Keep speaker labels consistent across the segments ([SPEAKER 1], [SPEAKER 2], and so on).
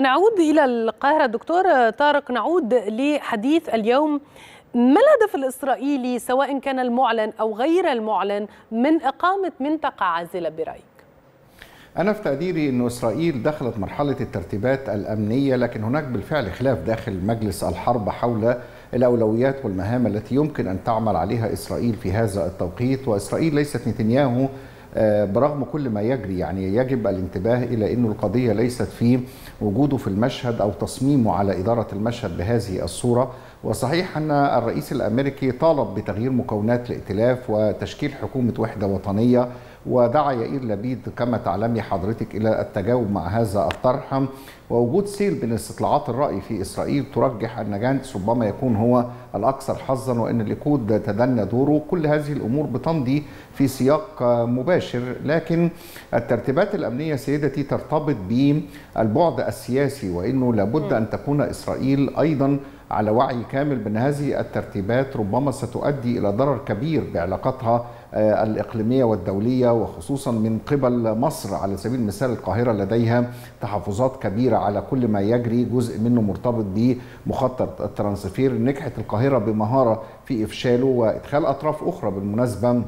[SPEAKER 1] نعود إلى القاهرة. دكتور طارق نعود لحديث اليوم. ما الهدف الإسرائيلي سواء كان المعلن أو غير المعلن من إقامة منطقة عازلة برأيك؟
[SPEAKER 2] أنا في تقديري أن إسرائيل دخلت مرحلة الترتيبات الأمنية لكن هناك بالفعل خلاف داخل مجلس الحرب حول الأولويات والمهام التي يمكن أن تعمل عليها إسرائيل في هذا التوقيت. وإسرائيل ليست نتنياهو برغم كل ما يجري يعني يجب الانتباه إلى انه القضية ليست في وجوده في المشهد أو تصميمه على إدارة المشهد بهذه الصورة. وصحيح أن الرئيس الأمريكي طالب بتغيير مكونات الائتلاف وتشكيل حكومة وحدة وطنية ودعا يائير لبيد كما تعلمي حضرتك إلى التجاوب مع هذا الطرح. ووجود سيل بين استطلاعات الرأي في إسرائيل ترجح أن جانتس ربما يكون هو الأكثر حظا وإن الليكود تدنى دوره. كل هذه الأمور بتمضي في سياق مباشر. لكن الترتيبات الأمنية سيدتي ترتبط بالبعد السياسي وإنه لابد أن تكون إسرائيل أيضا على وعي كامل بأن هذه الترتيبات ربما ستؤدي إلى ضرر كبير بعلاقاتها الإقليمية والدولية وخصوصا من قبل مصر على سبيل المثال القاهرة لديها تحفظات كبيرة على كل ما يجري جزء منه مرتبط بمخطط الترانسفير نجحت القاهرة بمهارة في إفشاله وإدخال أطراف أخرى بالمناسبة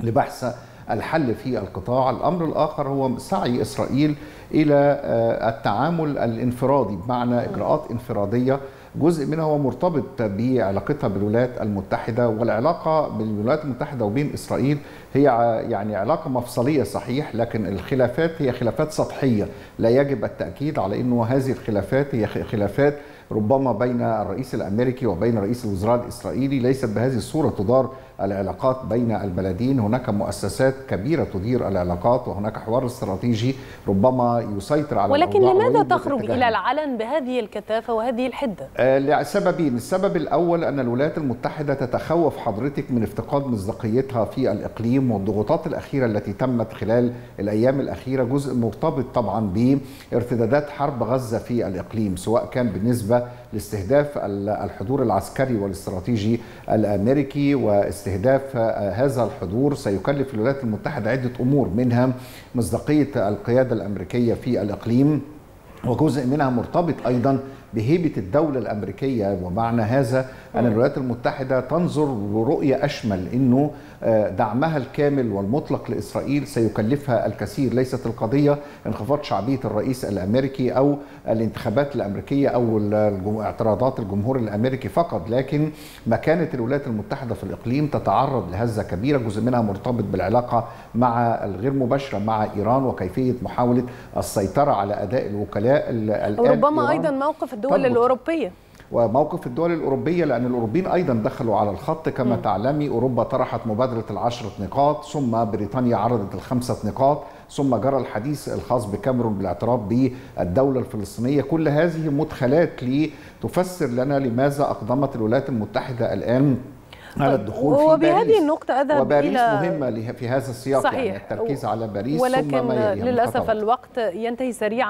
[SPEAKER 2] لبحث الحل في القطاع. الأمر الآخر هو سعي إسرائيل إلى التعامل الانفرادي بمعنى إجراءات انفرادية. جزء منها هو مرتبط بعلاقتها بالولايات المتحدة والعلاقة بالولايات المتحدة وبين إسرائيل هي يعني علاقة مفصلية صحيح لكن الخلافات هي خلافات سطحية. لا يجب التأكيد على أنه هذه الخلافات هي خلافات ربما بين الرئيس الأمريكي وبين رئيس الوزراء الإسرائيلي ليست بهذه الصورة تدار العلاقات بين البلدين. هناك مؤسسات كبيرة تدير العلاقات وهناك حوار استراتيجي ربما يسيطر على
[SPEAKER 1] ولكن لماذا تخرج إلى العلن بهذه الكثافة وهذه الحدة؟
[SPEAKER 2] آه لسببين السبب الأول أن الولايات المتحدة تتخوف حضرتك من افتقاد مصداقيتها في الإقليم والضغوطات الأخيرة التي تمت خلال الأيام الأخيرة جزء مرتبط طبعا بارتدادات حرب غزة في الإقليم سواء كان بالنسبة لاستهداف الحضور العسكري والاستراتيجي الأمريكي واستهداف هذا الحضور سيكلف الولايات المتحدة عدة أمور منها مصداقية القيادة الأمريكية في الإقليم وجزء منها مرتبط أيضا بهيبة الدولة الأمريكية ومعنى هذا أن الولايات المتحدة تنظر برؤيه أشمل إنه دعمها الكامل والمطلق لإسرائيل سيكلفها الكثير. ليست القضية انخفاض شعبية الرئيس الأمريكي أو الانتخابات الأمريكية أو اعتراضات الجمهور الأمريكي فقط لكن مكانة الولايات المتحدة في الإقليم تتعرض لهزة كبيرة جزء منها مرتبط بالعلاقة مع الغير مباشرة مع إيران وكيفية محاولة السيطرة على أداء الوكلاء
[SPEAKER 1] وربما أيضا موقف الدول الأوروبية.
[SPEAKER 2] وموقف الدول الأوروبية لأن الأوروبيين أيضا دخلوا على الخط كما م. تعلمي أوروبا طرحت مبادرة العشرة نقاط ثم بريطانيا عرضت الخمسة نقاط ثم جرى الحديث الخاص بكاميرون بالاعتراف بالدولة الفلسطينية. كل هذه مدخلات لتفسر لنا لماذا أقدمت الولايات المتحدة الآن على الدخول في
[SPEAKER 1] وبهذه النقطة أذهب
[SPEAKER 2] وباريس
[SPEAKER 1] إلى
[SPEAKER 2] مهمة في هذا السياق
[SPEAKER 1] صحيح.
[SPEAKER 2] يعني التركيز على باريس
[SPEAKER 1] ولكن
[SPEAKER 2] ثم ما
[SPEAKER 1] للأسف الوقت ينتهي سريعا.